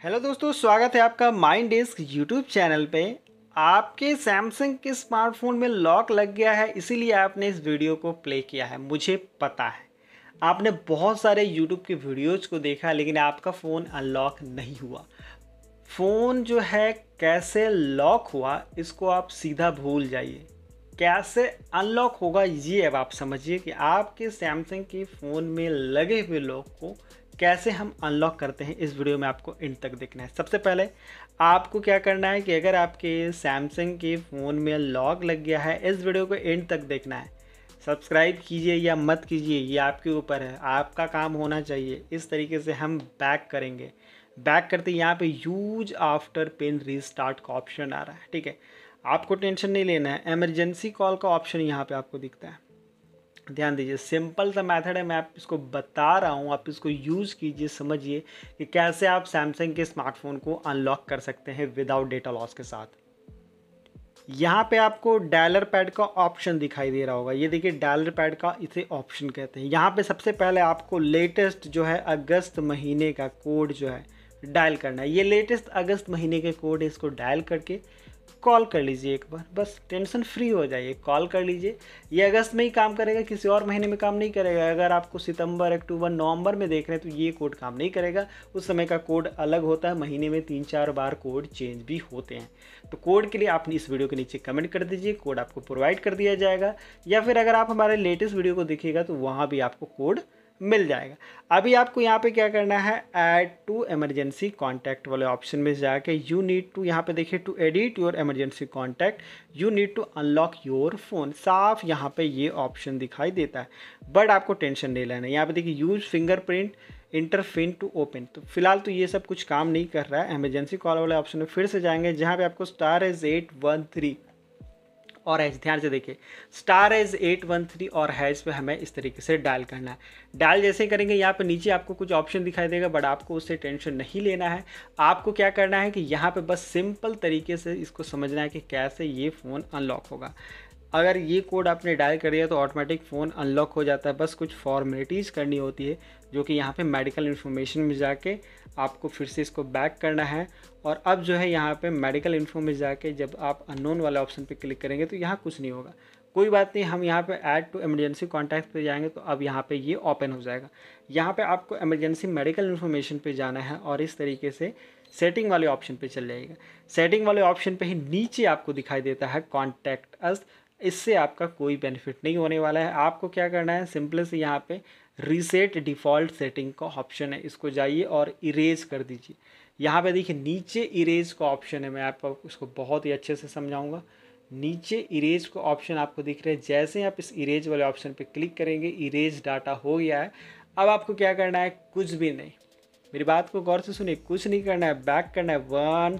Hello दोस्तों, स्वागत है आपका माइंड डेस्क यूट्यूब चैनल पे। आपके सैमसंग के स्मार्टफ़ोन में लॉक लग गया है, इसीलिए आपने इस वीडियो को प्ले किया है, मुझे पता है। आपने बहुत सारे यूट्यूब के वीडियोज़ को देखा, लेकिन आपका फ़ोन अनलॉक नहीं हुआ। फ़ोन जो है, कैसे लॉक हुआ, इसको आप सीधा भूल जाइए। कैसे अनलॉक होगा ये अब आप समझिए कि आपके सैमसंग के फ़ोन में लगे हुए लॉक को कैसे हम अनलॉक करते हैं इस वीडियो में आपको इन तक देखना है। सबसे पहले आपको क्या करना है कि अगर आपके सैमसंग के फ़ोन में लॉक लग गया है, इस वीडियो को एंड तक देखना है। सब्सक्राइब कीजिए या मत कीजिए, ये आपके ऊपर है, आपका काम होना चाहिए। इस तरीके से हम बैक करेंगे। बैक करते हैं। यहाँ पे यूज़ आफ्टर पिन रीस्टार्ट का ऑप्शन आ रहा है, ठीक है? आपको टेंशन नहीं लेना है। एमरजेंसी कॉल का ऑप्शन यहाँ पे आपको दिखता है। ध्यान दीजिए सिंपल सा मेथड है। मैं आप इसको बता रहा हूँ। आप इसको यूज़ कीजिए, समझिए कि कैसे आप सैमसंग के स्मार्टफ़ोन को अनलॉक कर सकते हैं विदाउट डेटा लॉस के साथ। यहाँ पे आपको डायलर पैड का ऑप्शन दिखाई दे रहा होगा। ये देखिए डायलर पैड का इसे ऑप्शन कहते हैं। यहाँ पे सबसे पहले आपको लेटेस्ट जो है, अगस्त महीने का कोड जो है डायल करना है। ये लेटेस्ट अगस्त महीने के कोड है, इसको डायल करके कॉल कर लीजिए एक बार। बस टेंशन फ्री हो जाइए कॉल कर लीजिए। ये अगस्त में ही काम करेगा, किसी और महीने में काम नहीं करेगा। अगर आपको सितंबर, अक्टूबर, नवंबर में देख रहे हैं तो ये कोड काम नहीं करेगा। उस समय का कोड अलग होता है, महीने में तीन चार बार कोड चेंज भी होते हैं। तो कोड के लिए आप इस वीडियो के नीचे कमेंट कर दीजिए कोड आपको प्रोवाइड कर दिया जाएगा। या फिर अगर आप हमारे लेटेस्ट वीडियो को देखिएगा तो वहाँ भी आपको कोड मिल जाएगा। अभी आपको यहाँ पे क्या करना है? ऐड टू इमरजेंसी कॉन्टैक्ट वाले ऑप्शन में जाके यू नीड टू यहाँ पे देखिए to edit your emergency contact you need to unlock your phone साफ़ यहाँ पे ये ऑप्शन दिखाई देता है। बट आपको टेंशन नहीं लेना है। यहाँ पे देखिए यूज़ फिंगरप्रिंट इंटरफिन टू ओपन तो फ़िलहाल तो ये सब कुछ काम नहीं कर रहा है। एमरजेंसी कॉल वाले ऑप्शन में फिर से जाएँगे, जहाँ पे आपको star as eight one three और हैज़ ध्यान से देखिए। Star as eight one three और हैज़ पे हमें इस तरीके से डायल करना है। डायल जैसे करेंगे, यहाँ पे नीचे आपको कुछ ऑप्शन दिखाई देगा बट आपको उससे टेंशन नहीं लेना है। आपको क्या करना है कि यहाँ पे बस सिंपल तरीके से इसको समझना है कि कैसे ये फ़ोन अनलॉक होगा। अगर ये कोड आपने डायल कर दिया तो ऑटोमेटिक फ़ोन अनलॉक हो जाता है। बस कुछ फॉर्मेलिटीज़ करनी होती है, जो कि यहाँ पे मेडिकल इन्फॉर्मेशन में जाके आपको फिर से इसको बैक करना है। और अब जो है यहाँ पे मेडिकल इन्फो में जाके जब आप अननोन वाले ऑप्शन पे क्लिक करेंगे तो यहाँ कुछ नहीं होगा। कोई बात नहीं, हम यहाँ पे ऐड टू इमरजेंसी कॉन्टैक्ट पे जाएँगे तो अब यहाँ पे ये ओपन हो जाएगा। यहाँ पे आपको इमरजेंसी मेडिकल इन्फॉर्मेशन पे जाना है और इस तरीके से सेटिंग वाले ऑप्शन पे चल जाएगा सेटिंग वाले ऑप्शन पे ही नीचे आपको दिखाई देता है कॉन्टैक्ट अस इससे आपका कोई बेनिफिट नहीं होने वाला है। आपको क्या करना है? सिंपल से यहाँ पे रीसेट डिफ़ॉल्ट सेटिंग का ऑप्शन है। इसको जाइए और इरेज कर दीजिए। यहाँ पे देखिए, नीचे इरेज का ऑप्शन है। मैं आपको इसको बहुत ही अच्छे से समझाऊँगा। नीचे इरेज का ऑप्शन आपको दिख रहा है। जैसे आप इस इरेज वाले ऑप्शन पे क्लिक करेंगे इरेज डाटा हो गया है। अब आपको क्या करना है? कुछ भी नहीं। मेरी बात को गौर से सुनिए। कुछ नहीं करना है। बैक करना है। One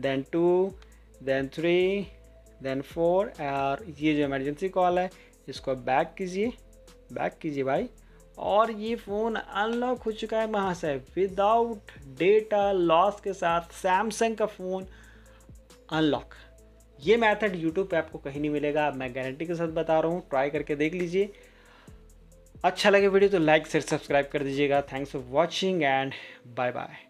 then two then three then four और ये जो इमरजेंसी कॉल है, इसको बैक कीजिए। बैक कीजिए भाई। और ये फ़ोन अनलॉक हो चुका है वहाँ से। विदाउट डेटा लॉस के साथ सैमसंग का फ़ोन अनलॉक ये मेथड यूट्यूब पे आपको कहीं नहीं मिलेगा। मैं गारंटी के साथ बता रहा हूँ। ट्राई करके देख लीजिए। अच्छा लगे वीडियो तो लाइक शेयर सब्सक्राइब कर दीजिएगा। Thanks for watching and bye bye